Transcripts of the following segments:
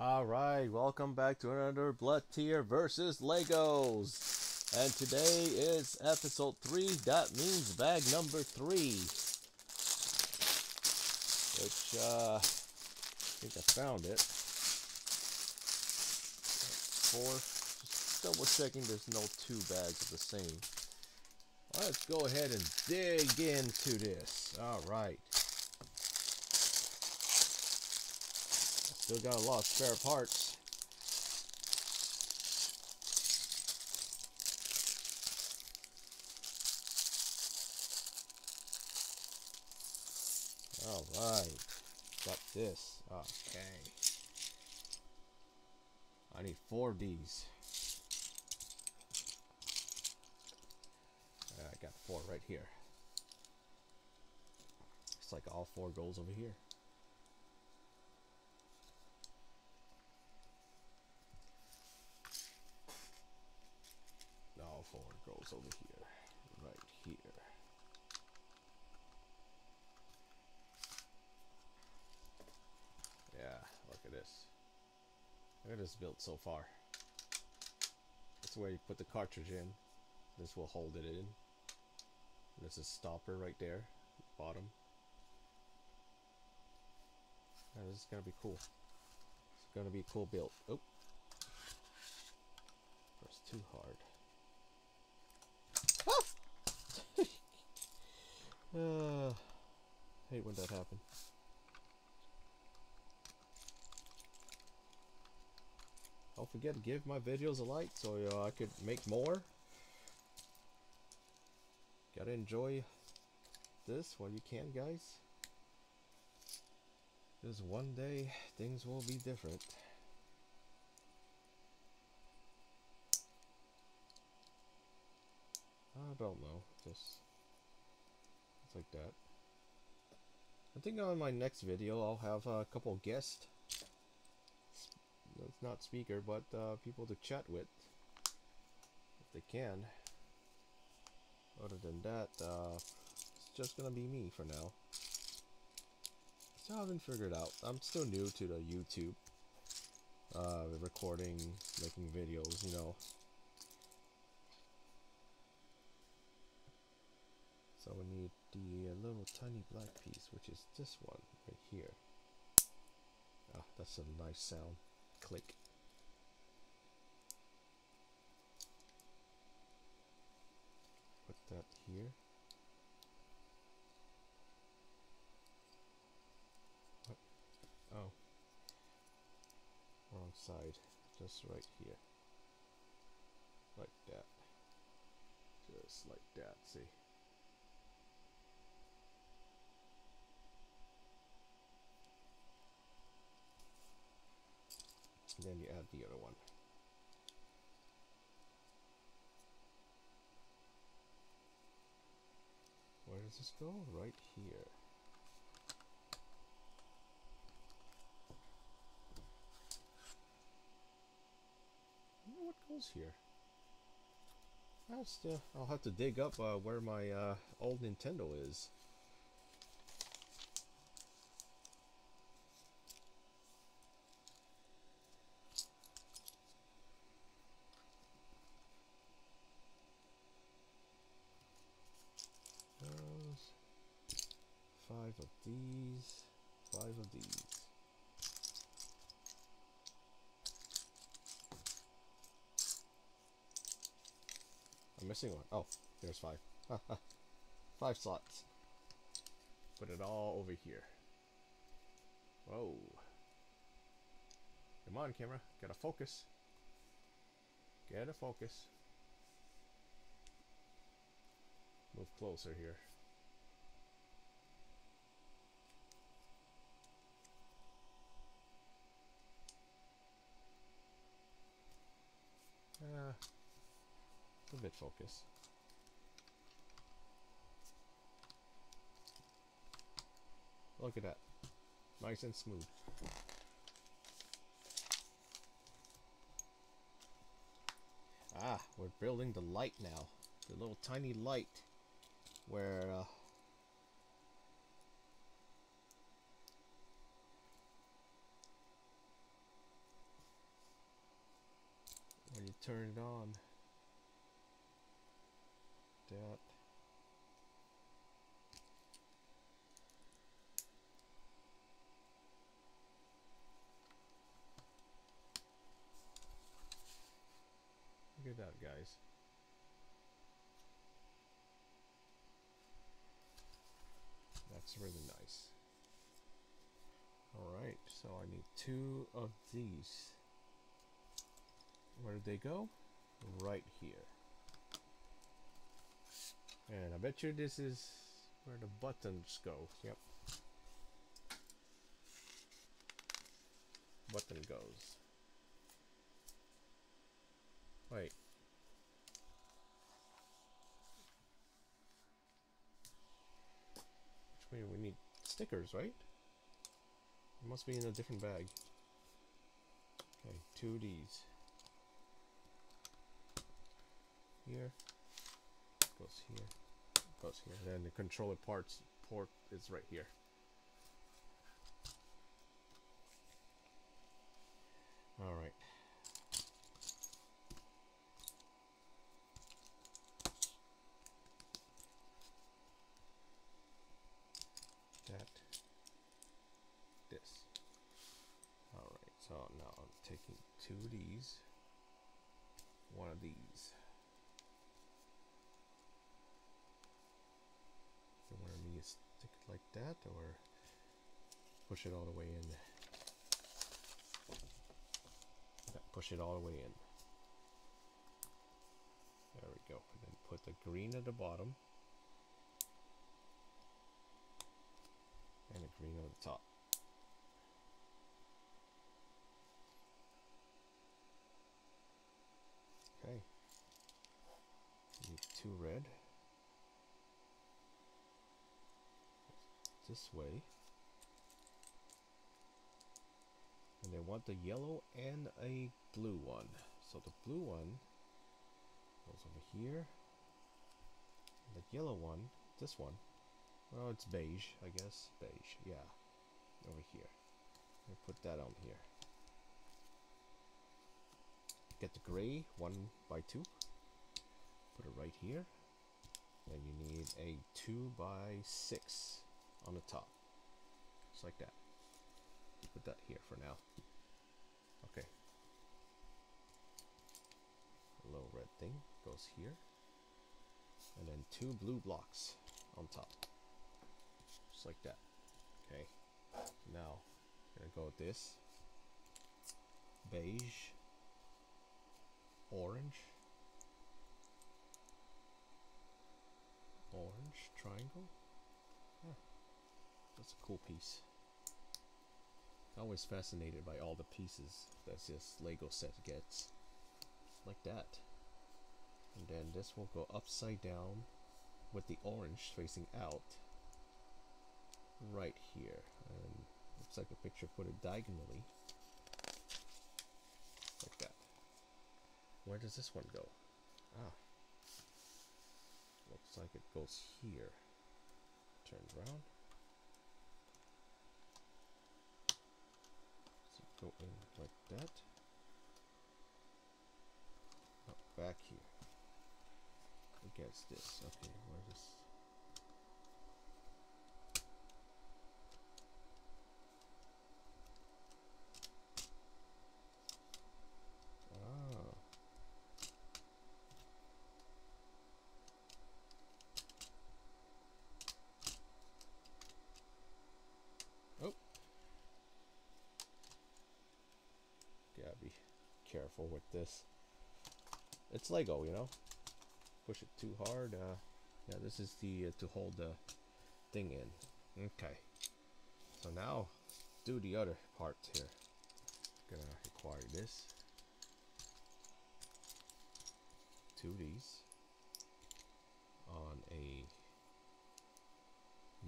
Alright, welcome back to another Blood Tier versus Legos. And today is episode 3, that means bag number 3. Which, uh, I think I found it. Four, just double checking there's no two bags of the same. Let's go ahead and dig into this. Alright. Still got a lot of spare parts. Alright. Got this. Okay. I need four of these. I got four right here. It's like all four goals over here. All four goes over here. Right here. Yeah, look at this. At this build so far. That's where you put the cartridge in. This will hold it in. There's a stopper right there, bottom. This is gonna be cool. It's gonna be a cool build. Oh, press too hard. uh, hate when that happens. Don't forget to give my videos a like so uh, I could make more. Gotta enjoy this while you can, guys. Because one day things will be different. I don't know. Just like that. I think on my next video I'll have a couple guests. It's not speaker, but uh, people to chat with if they can. Other than that, uh, it's just gonna be me for now. Still haven't figured out. I'm still new to the YouTube uh, recording, making videos, you know. So we need the uh, little tiny black piece, which is this one right here. Ah, that's a nice sound. Click. Put that here. What? Oh. Wrong side. Just right here. Like that. Just like that, see? And then you add the other one. Where does this go? Right here. What goes here. I'll I'll have to dig up uh, where my uh, old Nintendo is. Five of these, five of these. I'm missing one. Oh, there's five. five slots. Put it all over here. Whoa. Come on, camera. Gotta focus. Gotta focus. Move closer here. Uh, a bit focus. Look at that. Nice and smooth. Ah, we're building the light now. The little tiny light where uh, turn it on. Look at that, guys. That's really nice. Alright, so I need two of these. Where did they go? Right here. And I bet you this is where the buttons go. Yep. Button goes. Wait. Which way we need stickers, right? It must be in a different bag. Okay, two of these. Here. Goes here. Goes here. Then the controller parts port is right here. Alright. that this alright so now I'm taking two of these one of these stick it like that or push it all the way in push it all the way in there we go and then put the green at the bottom and the green on the top. Okay. Need two red. This way. And they want the yellow and a blue one. So the blue one goes over here. The yellow one, this one, well, it's beige, I guess. Beige, yeah. Over here. Put that on here. Get the gray, one by two. Put it right here. Then you need a two by six on the top. Just like that. Put that here for now. Okay. A little red thing goes here. And then two blue blocks on top just like that. Okay, now I'm gonna go with this beige, orange, orange triangle. That's a cool piece. Always fascinated by all the pieces that this Lego set gets. Like that. And then this will go upside down with the orange facing out right here. And looks like a picture put it diagonally. Like that. Where does this one go? Ah. Looks like it goes here. Turned around. So go in like that. Oh, back here. Against this. Okay, where's this? Careful with this. It's Lego, you know. Push it too hard. Uh, yeah, this is the uh, to hold the thing in. Okay. So now, do the other part here. Gonna require this. Two of these on a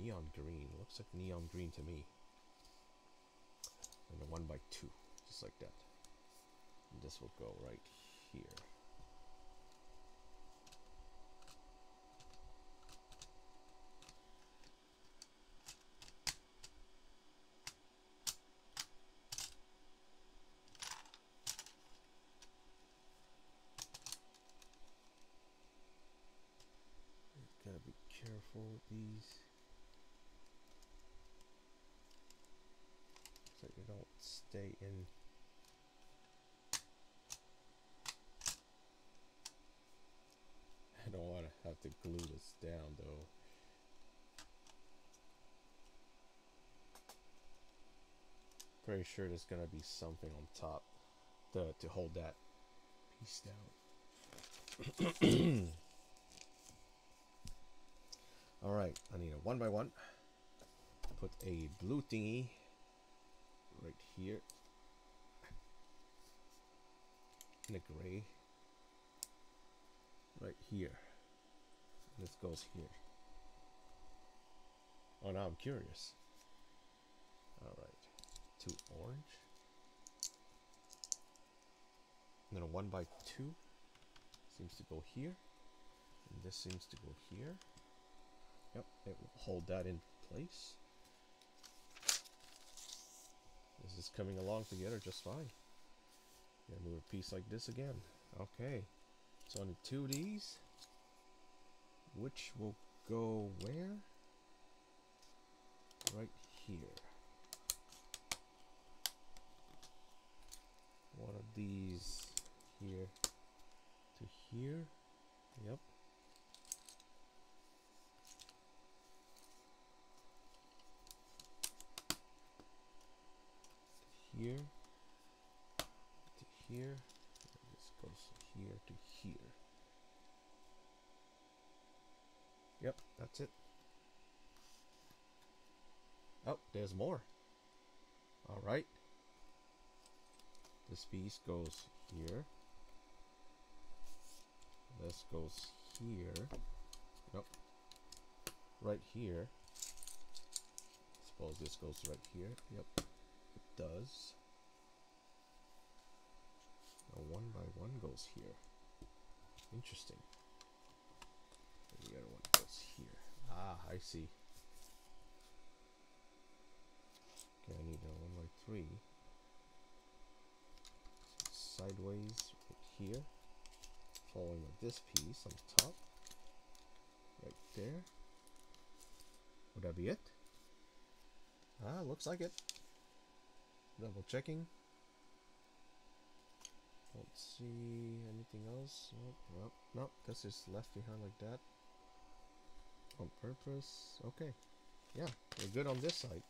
neon green. Looks like neon green to me. And a one by two, just like that and this will go right here. Gotta be careful with these. So you don't stay in have to glue this down though pretty sure there's gonna be something on top to, to hold that piece down Alright, I need a one by one. Put a blue thingy right here. And a gray right here. This goes here. Oh, now I'm curious. Alright, two orange. And then a one by two seems to go here. And this seems to go here. Yep, it will hold that in place. This is coming along together just fine. Gonna move a piece like this again. Okay, so only two of these. Which will go where? Right here. One of these here to here. Yep. here to here. This goes here to here. Yep, that's it. Oh, there's more. All right. This piece goes here. This goes here. Nope. Right here. I Suppose this goes right here. Yep It does. A one by one goes here. Interesting. The other one goes here. Ah, I see. Okay, I need a one by three. So sideways right here. Following with this piece on top. Right there. Would that be it? Ah, looks like it. Double checking. Don't see anything else. Nope, nope, nope. This is left behind like that. On purpose. Okay. Yeah, we're good on this side.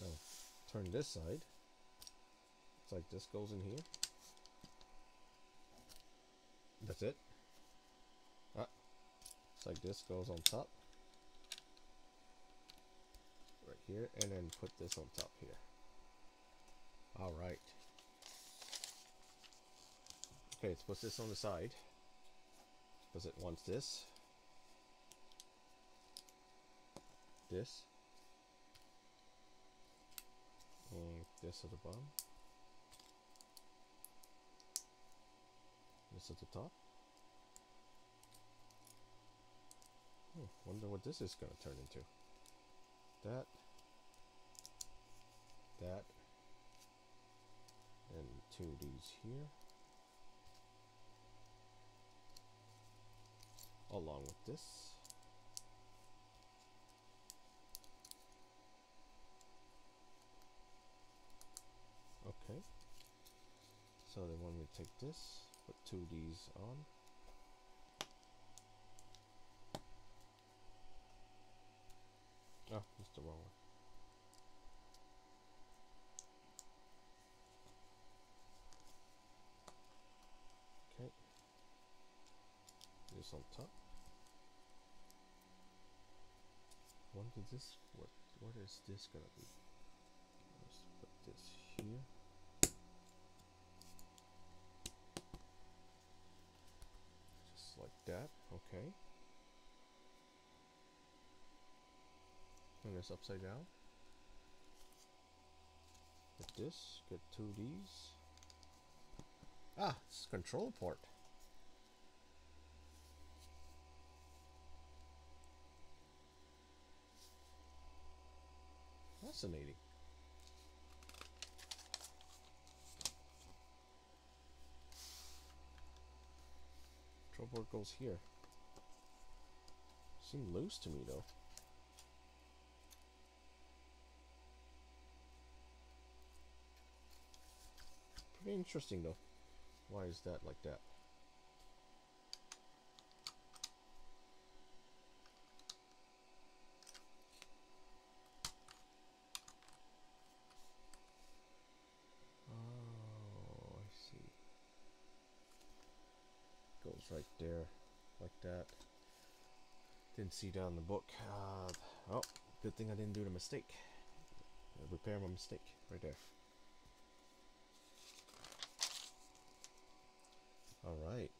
Now, turn this side. It's like this goes in here. That's it. Ah, it's like this goes on top Right here and then put this on top here. All right. Okay, let's put this on the side because it wants this, this, and this at the bottom, this at the top. Hmm, wonder what this is going to turn into. That. That. And two of these here with this okay so they want me to take this put two of these on oh that's the wrong one Okay. this on top. This, what, what is this gonna be? Let's put this here. Just like that, okay. Turn this upside down. Get this, get two of these. Ah, it's control port. Fascinating. Trouble goes here. Seemed loose to me though. Pretty interesting though. Why is that like that? Oh, I see. Goes right there, like that. Didn't see down the book. Uh, oh, good thing I didn't do the mistake. Repair my mistake right there. Alright.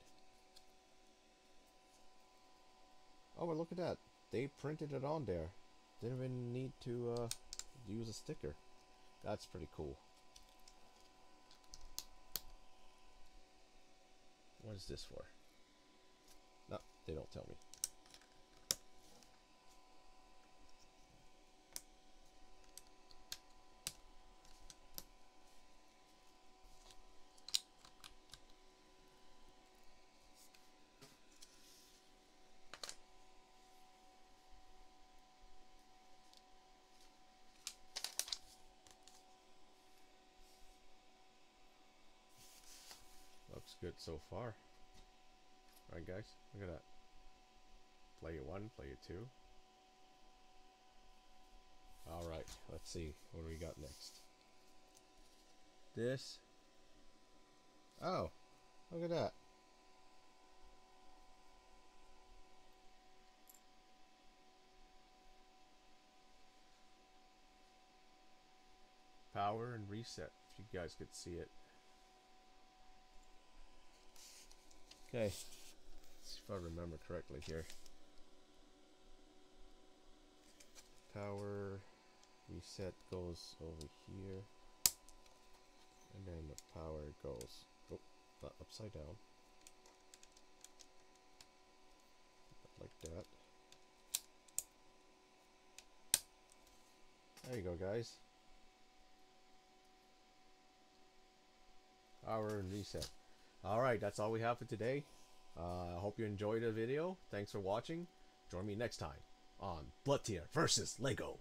Oh, well, look at that. They printed it on there. Didn't even need to uh, use a sticker. That's pretty cool. What is this for? They don't tell me. Looks good so far. Alright guys, look at that. Player 1, player 2. Alright, let's see. What do we got next? This. Oh, look at that. Power and reset, if you guys could see it. Okay, see if I remember correctly here. Power reset goes over here. And then the power goes oh, not upside down. Like that. There you go guys. Power and reset. Alright, that's all we have for today. I uh, hope you enjoyed the video. Thanks for watching. Join me next time on Bloodtear versus Lego.